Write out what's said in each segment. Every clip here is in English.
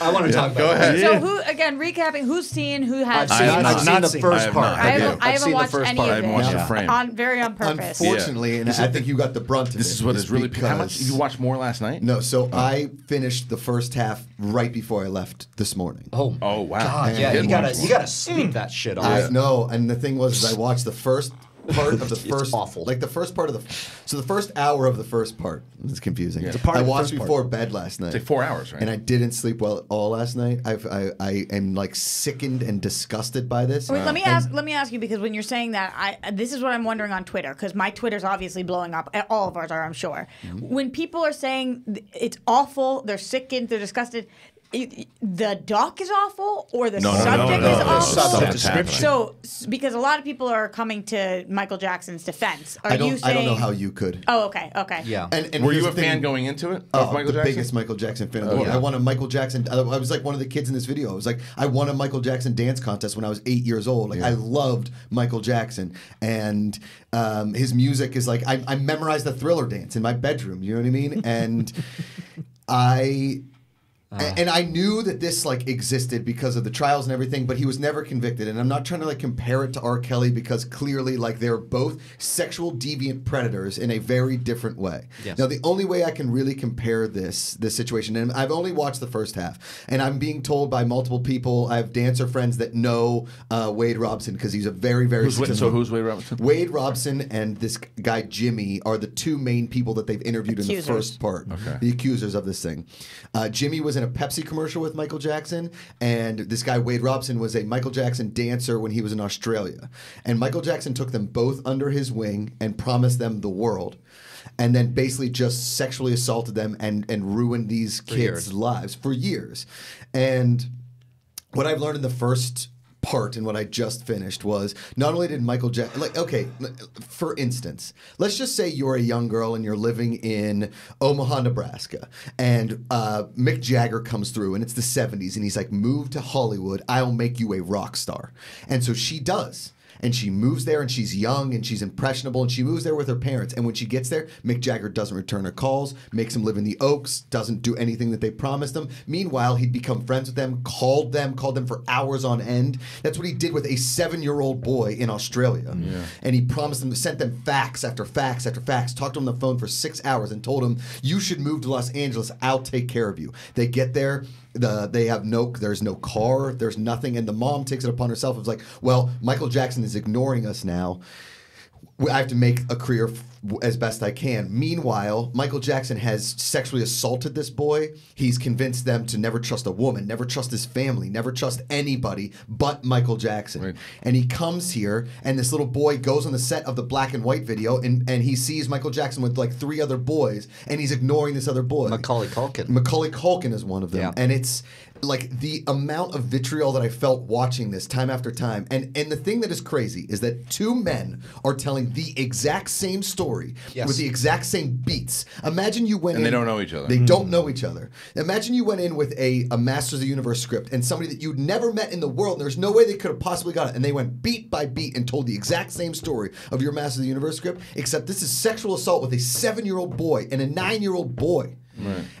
I want to talk about go ahead. this. So who again? Recapping, who's seen? Who has? I've I seen, I've not. seen Not the seen. first I have part. not. I haven't, do. I I've haven't seen the watched first any part. of I it. haven't watched Yeah. the frame. On very on purpose. Unfortunately, and I think you got the brunt of This is what is really. How much because- you watched more last night? No, so I finished the first half right before I left this morning. Oh, Oh wow. God, yeah, you gotta you gotta sleep that shit off. I off. know, and the thing was, is I watched the first part of the first, awful. like the first part of the, so the first hour of the first part. It's confusing. It's a part I of the watched first part. before bed last night. It's like four hours, right? and I didn't sleep well at all last night. I've, I I am like sickened and disgusted by this. Wait, let me And- ask. Let me ask you because when you're saying that, I this is what I'm wondering on Twitter because my Twitter's obviously blowing up. Uh, All of ours are, I'm sure. Mm-hmm. When people are saying it's awful, they're sickened, they're disgusted. It- the doc is awful or the No, no, no, subject no, is no, no, awful. no, Subject description. So, because a lot of people are coming to Michael Jackson's defense, are I don't you I don't know how you could. Oh, okay, okay. Yeah. And, and Were you a thing- fan going into it Oh, of Michael the Jackson? biggest Michael Jackson fan in the Oh, world. yeah. I won a Michael Jackson. I I was like one of the kids in this video. I was like, I won a Michael Jackson dance contest when I was eight years old. Like I loved Michael Jackson, and um, his music is like I, I memorized the Thriller dance in my bedroom. You know what I mean? And I. a- And I knew that this like existed because of the trials and everything, but he was never convicted. And I'm not trying to like compare it to R. Kelly because clearly like they're both sexual deviant predators in a very different way. Yes. Now the only way I can really compare this this situation, and I've only watched the first half, and I'm being told by multiple people. I have dancer friends that know uh, Wade Robson because he's a very very Who's Wade- so who's Wade Robson? Wade Robson and this guy Jimmy are the two main people that they've interviewed in the first part. Okay. The accusers of this thing. Uh, Jimmy was in a Pepsi commercial with Michael Jackson, and this guy Wade Robson was a Michael Jackson dancer when he was in Australia. And Michael Jackson took them both under his wing and promised them the world. And then basically just sexually assaulted them and, and ruined these kids' years. lives for years. And what I've learned in the first part and what I just finished was not only did Michael Jackson, like, okay, for instance, let's just say you're a young girl and you're living in Omaha, Nebraska, and uh, Mick Jagger comes through and it's the 70s and he's like, move to Hollywood, I'll make you a rock star. And so she does. And she moves there and she's young and she's impressionable and she moves there with her parents. And when she gets there, Mick Jagger doesn't return her calls, makes him live in the Oaks, doesn't do anything that they promised him. Meanwhile, he'd become friends with them, called them, called them for hours on end. That's what he did with a seven year old boy in Australia. And he promised them, sent them fax after faxes after faxes, talked to him on the phone for six hours and told him, You should move to Los Angeles. I'll take care of you. They get there the they have no there's no car there's nothing and the mom takes it upon herself. It's like well michael jackson is ignoring us now I have to make a career f- as best I can. Meanwhile, Michael Jackson has sexually assaulted this boy. He's convinced them to never trust a woman, never trust his family, never trust anybody but Michael Jackson. Right. And he comes here, and this little boy goes on the set of the black and white video, and, and he sees Michael Jackson with like three other boys, and he's ignoring this other boy. Macaulay Culkin. Macaulay Culkin is one of them, Yeah. and it's like the amount of vitriol that I felt watching this time after time. And and the thing that is crazy is that two men are telling the exact same story Yes. with the exact same beats. Imagine you went And they don't know each other. They don't know each other. Imagine you went in with a, a Masters of the Universe script and somebody that you'd never met in the world. And there's no way they could have possibly got it. And they went beat by beat and told the exact same story of your Masters of the Universe script, except this is sexual assault with a seven year old boy and a nine year old boy.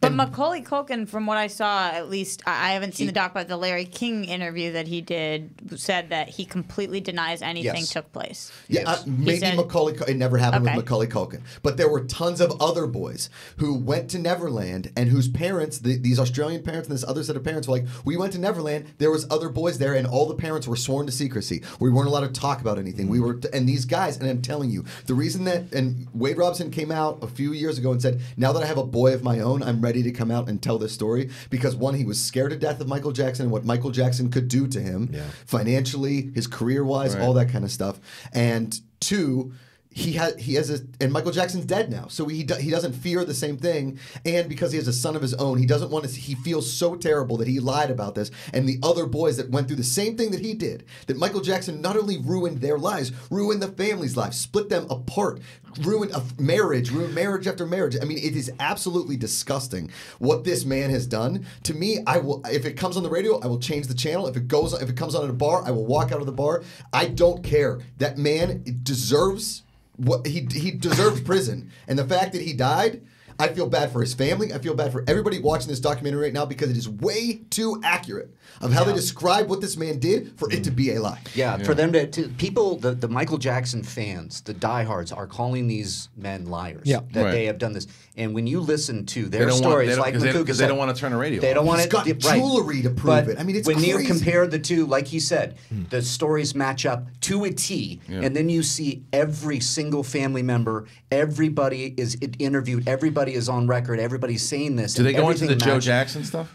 But Macaulay Culkin, from what I saw, at least I I haven't seen the doc, but the Larry King interview that he did said that he completely denies anything Yes. took place. Yeah, Yes. uh, maybe said- Macaulay. Cul- It never happened Okay. with Macaulay Culkin, but there were tons of other boys who went to Neverland and whose parents, the, these Australian parents and this other set of parents, were like, "We went to Neverland. There was other boys there, and all the parents were sworn to secrecy. We weren't allowed to talk about anything. We were, and these guys, and I'm telling you, the reason that and Wade Robson came out a few years ago and said, "Now that I have a boy of my own, I'm ready to come out and tell this story," because one, he was scared to death of Michael Jackson and what Michael Jackson could do to him, financially, his career wise, Right. all that kind of stuff. And two, he has he has a and Michael Jackson's dead now, so he do, he doesn't fear the same thing. And because he has a son of his own, he doesn't want to. He feels so terrible that he lied about this. And the other boys that went through the same thing that he did, that Michael Jackson not only ruined their lives, ruined the family's lives, split them apart, ruined a marriage, ruined marriage after marriage. I mean, it is absolutely disgusting what this man has done. To me, I will if it comes on the radio, I will change the channel. If it goes, if it comes on at a bar, I will walk out of the bar. I don't care. That man deserves what he he deserves prison, and the fact that he died. I feel bad for his family. I feel bad for everybody watching this documentary right now because it is way too accurate of how they describe what this man did for it to be a lie. Yeah, for them to, to people, the, the Michael Jackson fans, the diehards, are calling these men liars. Yeah. that Right. they have done this. And when you listen to They their don't want- stories, they don't- like 'cause they- they don't wanna turn the radio They don't want He's got to right. jewelry to prove But it. I mean, it's when you compare the two, like he said, the stories match up to a T, and then you see every single family member, everybody is interviewed, everybody is on record, everybody's saying this. Do they go into the everything Joe. Jackson stuff?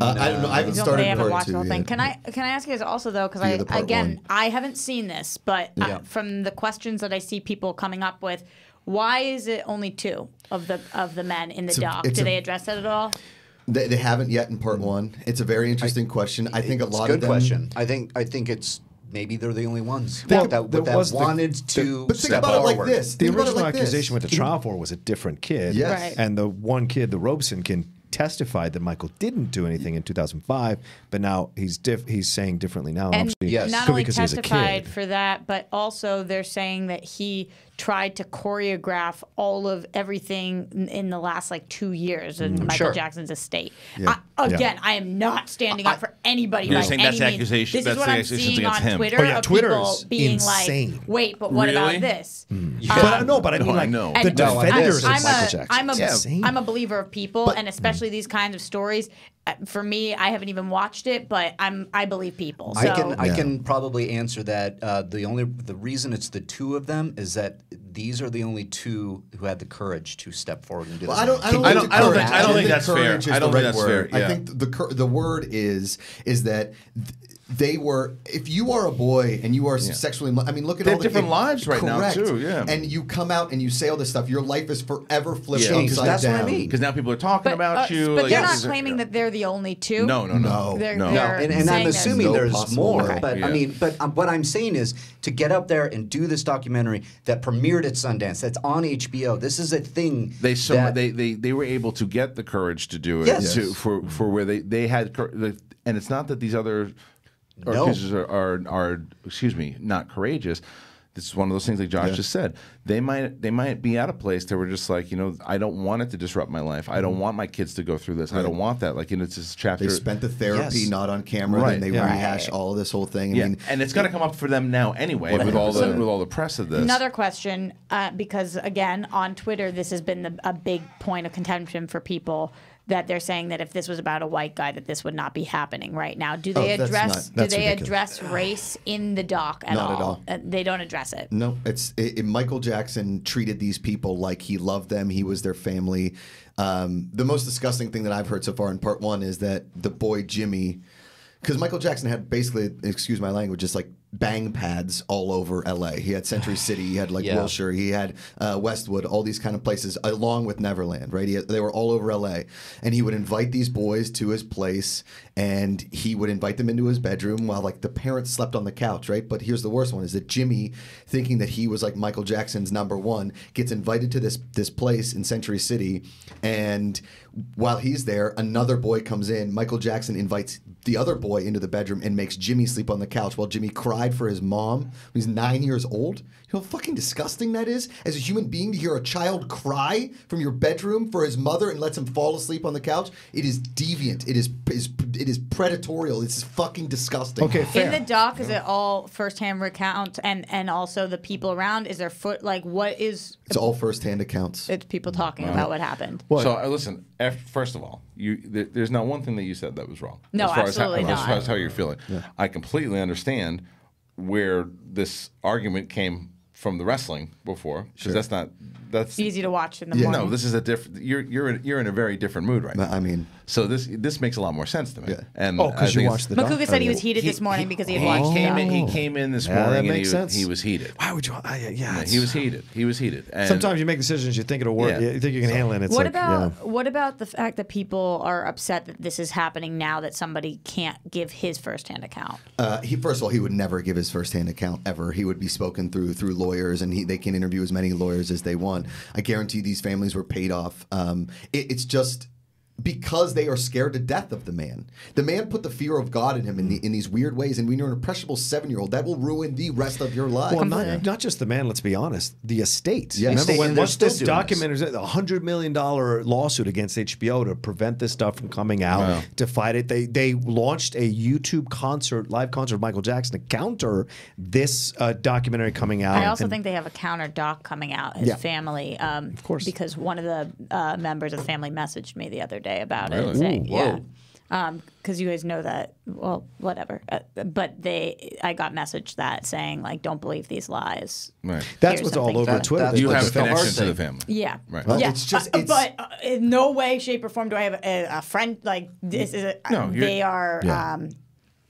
Uh, I don't know. I haven't Don't- started they haven't part watched two the whole yet. thing. Can I can I ask you this also though? Because I again one. I haven't seen this, but uh, from the questions that I see people coming up with, why is it only two of the of the men in the a- doc? it's Do a- they address that at all? They, they haven't yet in part one. It's a very interesting question. I think a lot good of them. question. I think I think it's maybe they're the only ones Well, that, there that was the- wanted to But think step about it like this. The Think original like this. accusation went to trial for was a different kid. Yes. Right. And the one kid, the Robson kid, testified that Michael didn't do anything in 2005, but now he's diff- he's saying differently now. And obviously, Yes. not could be only 'cause he was a testified kid. for that, but also they're saying that he tried to choreograph all of everything in- in the last like two years in mm. Michael Sure. Jackson's estate. Yeah. I, again, I am not standing up for anybody. You're by saying any that's the means. accusation- This that's is what the I'm seeing on him. Twitter Oh, yeah, of Twitter people is being insane. like, "Wait, but what Really? about this?" Hmm. But I know, but I No, mean, oh, I like know. the And No, I defenders know. of I'm Michael a, Jackson. I'm a, It's insane. I'm a believer of people, and especially these kinds of stories. Uh, For me, I haven't even watched it, but I'm I believe people. So I can I Yeah. can probably answer that. Uh, the only the reason it's the two of them is that these are the only two who had the courage to step forward and do Well, this. I don't. I don't. you I don't- think I don't courage- think- I don't think that's fair. is I don't the think right that's word. fair, yeah. I think the cur- the word is is that th- they were. If you are a boy and you are sexually, I mean, look at They all have the different kid- lives right now, Correct. too, yeah. And you come out and you say all this stuff. Your life is forever flipped Yeah. Changed. upside That's what I mean. Because now people are talking but, about uh, you. but like, they're this not claiming that they're the only two. No, no, no, No. They're- no. No, they're and, and I'm saying there's assuming no there's possible more. way. But Yeah. I mean, but um, what I'm saying is to get up there and do this documentary that premiered at Sundance, that's on HBO. This is a thing. They so that- they, they they were able to get the courage to do it Yes. to, for for where they they had the, and it's not that these other No. accusers are, are are excuse me not courageous. This is one of those things like Josh just said. They might they might be at a place that we're just like you know I don't want it to disrupt my life. I don't want my kids to go through this. I don't want that. Like you know it's this chapter. They spent the therapy Yes. not on camera, Right. and they Yeah. rehash all of this whole thing. I yeah, mean, and it's going to come up for them now anyway with all the with all the press of this. Another question, uh, because again, on Twitter, this has been the, a big point of contention for people that they're saying that if this was about a white guy, that this would not be happening right now. Do they Oh, address? not- do they ridiculous. address race in the doc at Not all? at all. Uh, they don't address it. No, it's it, it- Michael Jackson treated these people like he loved them. He was their family. Um, the most disgusting thing that I've heard so far in part one is that the boy Jimmy, because Michael Jackson had basically, excuse my language, just like bang pads all over L.A. He had Century City, he had like Yeah. Wilshire, he had uh, Westwood, all these kind of places, along with Neverland. Right? He had, they were all over L.A. And he would invite these boys to his place, and he would invite them into his bedroom while like the parents slept on the couch. Right? But here's the worst one: is that Jimmy, thinking that he was like Michael Jackson's number one, gets invited to this this place in Century City, and while he's there, another boy comes in. Michael Jackson invites the other boy into the bedroom and makes Jimmy sleep on the couch while Jimmy cried for his mom when he's nine years old. You know how fucking disgusting that is? As a human being, to hear a child cry from your bedroom for his mother and lets him fall asleep on the couch, it is deviant. It is, is it is predatorial. It's fucking disgusting. Okay, fair. In the doc, is it all firsthand recount and and also the people around? Is there foot like what is It's all firsthand accounts. it's people talking about what happened? So uh, listen. F, first of all, you there, there's not one thing that you said that was wrong. No, as far absolutely as how, not. As far as how you're feeling, I completely understand where this argument came from the wrestling before because that's not that's Easy to watch in the Yeah. morning. no. This is a different. You're you're in, you're in a very different mood right now. I mean, So this this makes a lot more sense to me. Yeah. And Oh, because you watched the it's- Macuga said he was heated He- this morning because he had he watched the came in. He came in this Yeah, morning that and makes he, sense. he was heated. Why would you? I, yeah, Yeah, he was heated. He was heated. And Sometimes you make decisions, you think it'll work, Yeah. you think you can handle it. It's what like, about yeah. what about the fact that people are upset that this is happening now that somebody can't give his firsthand account? Uh, he first of all, he would never give his firsthand account ever. He would be spoken through through lawyers, and he, they can interview as many lawyers as they want. I guarantee these families were paid off. Um, it, it's just because they are scared to death of the man. The man put the fear of God in him in, the, in these weird ways, and when you're an impressionable seven year old, that will ruin the rest of your life. Well, not, not just the man. Let's be honest. The estate. Yeah, Remember estate, when and they're once still this documentary, a hundred million dollar lawsuit against HBO to prevent this stuff from coming out, to fight it. They they launched a YouTube concert, live concert of Michael Jackson to counter this uh, documentary coming out. I also And- think they have a counter doc coming out. His Yeah. family, um, of course. because one of the uh, members of the family messaged me the other day about Really? it, saying, Ooh, "Yeah, because you guys know that." Well, whatever. Uh, but they, I got messaged that saying like, "Don't believe these lies." Right. that's Here's what's all over That- Twitter. that's You have a the hard connection to the family. Yeah. Right. Well, yeah. it's just- Uh, it's- but uh, in no way, shape, or form do I have a, a friend like this. Is a, No, you're- they are. Yeah. Um,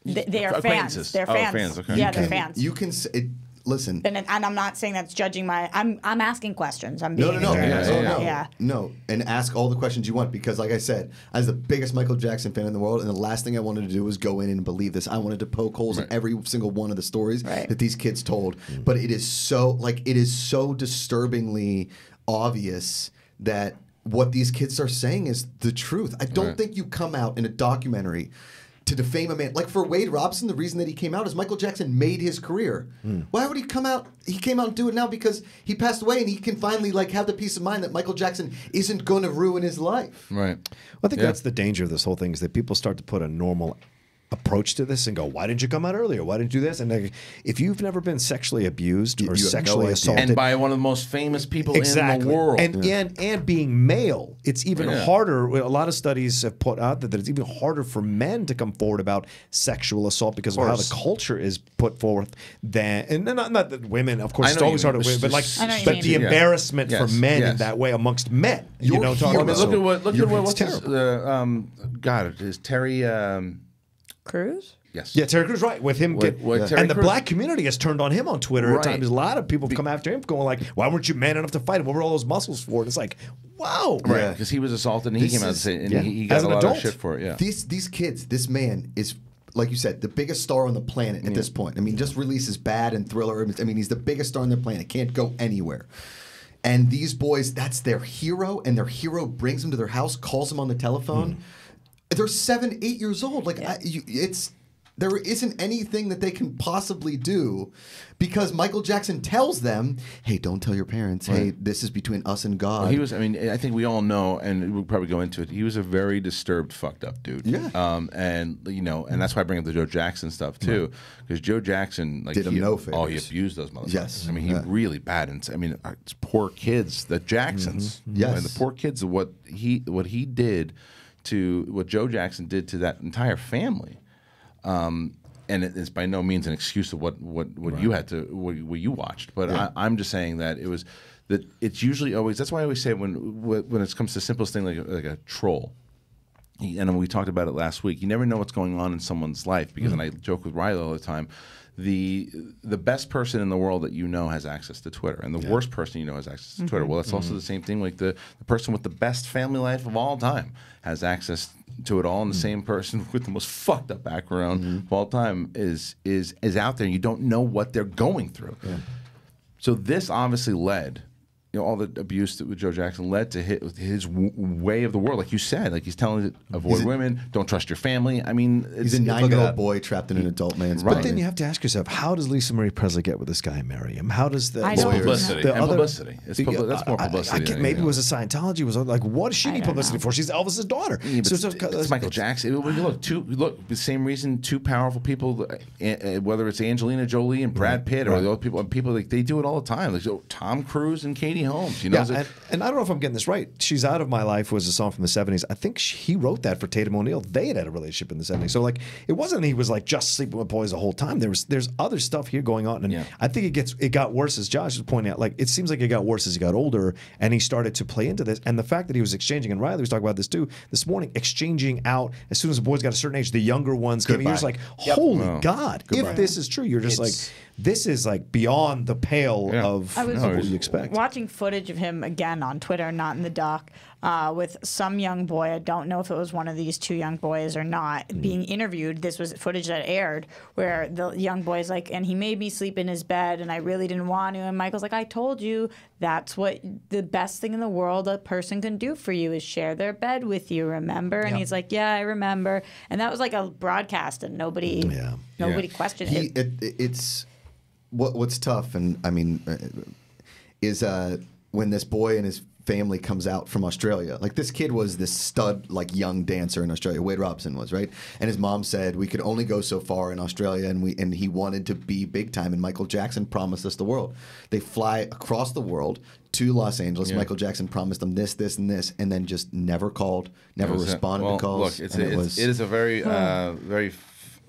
they, they are fans. They're Oh, fans. fans, okay. Yeah, You they're can- fans. You can it, listen. and, and I'm not saying that's judging my. I'm I'm asking questions. I'm No, being no, no, very- Yeah, no, yeah, no, yeah. no, and ask all the questions you want because, like I said, as the biggest Michael Jackson fan in the world, and the last thing I wanted to do was go in and believe this. I wanted to poke holes in every single one of the stories Right. that these kids told. Mm-hmm. But it is so, like, it is so disturbingly obvious that what these kids are saying is the truth. I don't Right. think you come out in a documentary. To defame a man, like for Wade Robson, the reason that he came out is Michael Jackson made his career. Hmm. Why would he come out? He came out and do it now because he passed away, and he can finally like have the peace of mind that Michael Jackson isn't going to ruin his life. Right. I think Yeah. that's the danger of this whole thing is that people start to put a normal approach to this and go, "Why didn't you come out earlier? Why didn't you do this?" And like, if you've never been sexually abused or you have no sexually assaulted, And by one of the most famous people exactly, in the world. and and and being male, it's even Yeah. harder. A lot of studies have put out that, that it's even harder for men to come forward about sexual assault because of, how the culture is put forth. Than and not not that women, of course, it's always you harder, mean, women, but like, just- I know what you but mean. the Yeah. embarrassment for Yes, men in that way amongst men. you You're know, talking. I mean, about look at what look at what it's what's his, uh, um God is Terry um Crews. yes Yeah, Terry Crews, right? With him, What- get, what Terry and the Crews- black community has turned on him on Twitter Right. at times. A lot of people have come after him, going like, "Why weren't you man enough to fight him? What were all those muscles for?" And it's like, wow, right Yeah. because he was assaulted and he This came out and is- said and yeah. he, he got As a an lot adult. of shit for it yeah These these kids, this man is like you said, the biggest star on the planet at mm. this point. I mean, just releases Bad and Thriller. I mean, he's the biggest star on the planet. Can't go anywhere. And these boys, that's their hero, and their hero brings them to their house, calls them on the telephone. Mm. They're seven, eight years old. Like I, you, it's there isn't anything that they can possibly do because Michael Jackson tells them, "Hey, don't tell your parents. Hey, this is between us and God." Well, he was. I mean, I think we all know, and we'll probably go into it. He was a very disturbed, fucked up dude. Yeah. Um, and you know, and that's why I bring up the Joe Jackson stuff too, because Joe Jackson, like, Did him he, no oh, he abused those motherfuckers. Yes. I mean, he Yeah. really bad. And I mean, uh, it's poor kids, the Jacksons. Mm-hmm. Yes. And the poor kids. What he, what he did to, what Joe Jackson did to that entire family. Um, and it is by no means an excuse of what what, what you had to what, what you watched, but I, I'm just saying that it was that it's usually always. That's why I always say when when it comes to the simplest thing like like a troll, and we talked about it last week. You never know what's going on in someone's life because, and mm. I joke with Riley all the time. The the best person in the world that you know has access to Twitter, and the worst person you know has access to mm-hmm. Twitter. Well, it's also mm-hmm. the same thing. Like the, the person with the best family life of all time has access to it all, and the mm. same person with the most fucked up background mm-hmm. of all time is is is out there. and You don't know what they're going through. So this obviously led, you know, all the abuse that with Joe Jackson led to his, his w- way of the world, like you said, like he's telling it, avoid a- women, don't trust your family. I mean, it's, He's a it's- nine-year-old boy trapped in an adult man's Right. body. But then you have to ask yourself, how does Lisa Marie Presley get with this guy and marry him? How does the I don't It's publicity the and other- publicity. It's publi- that's more I- I- publicity I, than get maybe it was a Scientology. Was like, what does she need publicity know. for? She's Elvis's daughter. Yeah, but So it's, it's- it's Michael Jackson. When look, two look the same reason. Two powerful people, uh, whether it's Angelina Jolie and Brad Pitt or the other people, people like they do it all the time. Like so Tom Cruise and Katie Holmes. You know, Yeah, and, and I don't know if I'm getting this right. "She's Out of My Life" was a song from the '70s. I think she, he wrote that for Tatum O'Neal. They had had a relationship in the '70s, so like it wasn't he was like just sleeping with boys the whole time. There was there's other stuff here going on, and Yeah. I think it gets it got worse as Josh was pointing out. Like it seems like it got worse as he got older, and he started to play into this. And the fact that he was exchanging, and Riley was talking about this too this morning, exchanging out as soon as the boys got a certain age, the younger ones came. in. You're just like, holy God! If this is true, you're just It's- like this is like beyond the pale Yeah. of, I was of what you expect. watching footage of him again on Twitter, not in the doc, uh, with some young boy. I don't know if it was one of these two young boys or not Hmm. being interviewed. This was footage that aired where the young boy's like, and he made me sleep in his bed, and I really didn't want to. And Michael's like, I told you that's what the best thing in the world a person can do for you is share their bed with you. Remember? And he's like, Yeah, I remember. And that was like a broadcast, and nobody, Yeah. nobody Yeah. questioned he, it. it, it- it's what what's tough, and I mean, uh, is uh, when this boy and his family comes out from Australia. Like this kid was this stud, like young dancer in Australia. Wade Robson was right, and his mom said we could only go so far in Australia, and we and he wanted to be big time. And Michael Jackson promised us the world. They fly across the world. To Los Angeles, Yeah. Michael Jackson promised them this, this, and this, and then just never called, never It was a- responded well, to calls. Look, it's, and a, it it's was it is a very uh, very f-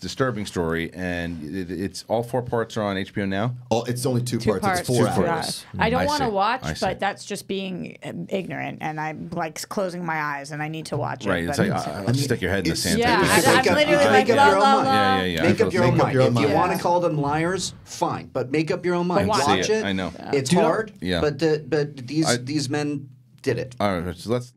disturbing story, and it, it's all four parts are on HBO now. all, it's only two, Two parts. parts. It's four two hours. I don't want to watch, but that's just being ignorant, and I'm like closing my eyes, and I need to watch it. Right, it's like uh, uh, stick your head in the sand. yeah, I, it. Make I'm up- literally make like up la your la mind. la. Yeah, yeah, yeah. Make up your own mind. your own if you want to call them liars, fine, but make up your own mind. watch Watch it. it. I know. It's Do you know- hard, Yeah. but but these these men did it. All right, so let's.